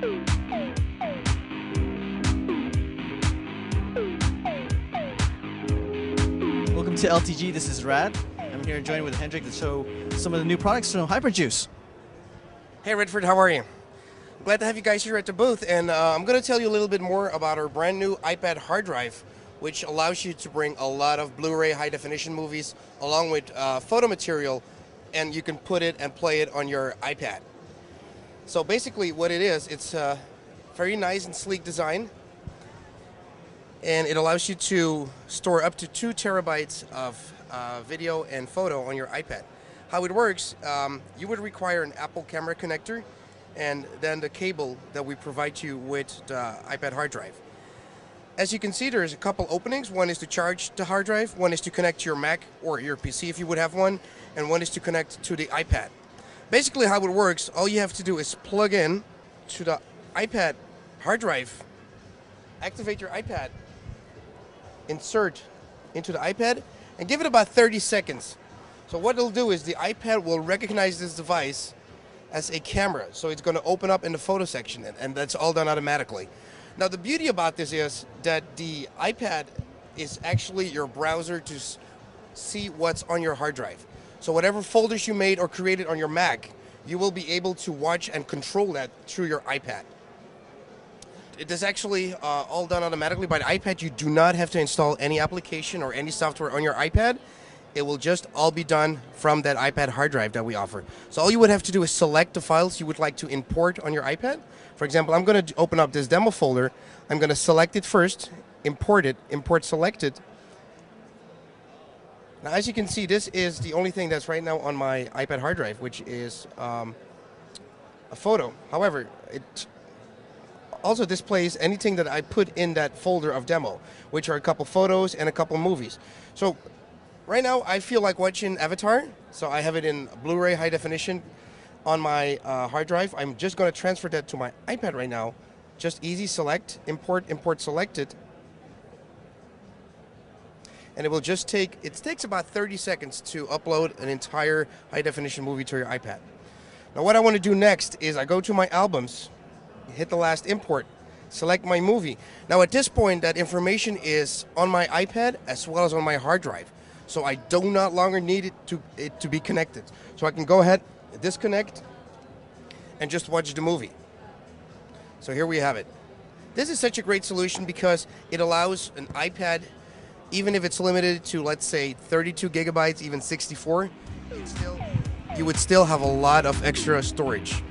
Welcome to LTG. This is Rad. I'm here joined with Hendrik to show some of the new products from Hyperjuice. Hey Redford, how are you? Glad to have you guys here at the booth, and uh, I'm going to tell you a little bit more about our brand new iPad hard drive, which allows you to bring a lot of Blu-ray high definition movies along with uh, photo material, and you can put it and play it on your iPad. So basically, what it is, it's a very nice and sleek design, and it allows you to store up to two terabytes of uh, video and photo on your iPad. How it works, um, you would require an Apple camera connector and then the cable that we provide you with the iPad hard drive. As you can see, there's a couple openings. One is to charge the hard drive, one is to connect to your Mac or your PC if you would have one, and one is to connect to the iPad. Basically, how it works, all you have to do is plug in to the iPad hard drive, activate your iPad, insert into the iPad, and give it about 30 seconds. So what it'll do is the iPad will recognize this device as a camera. So it's going to open up in the photo section, and, and that's all done automatically. Now the beauty about this is that the iPad is actually your browser to see what's on your hard drive. So whatever folders you made or created on your Mac, you will be able to watch and control that through your iPad. It is actually uh, all done automatically by the iPad. You do not have to install any application or any software on your iPad. It will just all be done from that iPad hard drive that we offer. So all you would have to do is select the files you would like to import on your iPad. For example, I'm going to open up this demo folder. I'm going to select it first, import it, import selected. Now, as you can see, this is the only thing that's right now on my iPad hard drive, which is um, a photo. However, it also displays anything that I put in that folder of demo, which are a couple photos and a couple movies. So right now I feel like watching Avatar, so I have it in Blu-ray high definition on my uh, hard drive. I'm just going to transfer that to my iPad right now. Just easy select, import, import selected. And it will just take, it takes about 30 seconds to upload an entire high definition movie to your iPad. Now what I want to do next is I go to my albums, hit the last import, select my movie. Now at this point, that information is on my iPad as well as on my hard drive. So I do not longer need it to, it to be connected. So I can go ahead, disconnect, and just watch the movie. So here we have it. This is such a great solution because it allows an iPad, even if it's limited to let's say 32 gigabytes, even 64, you'd still, you would still have a lot of extra storage.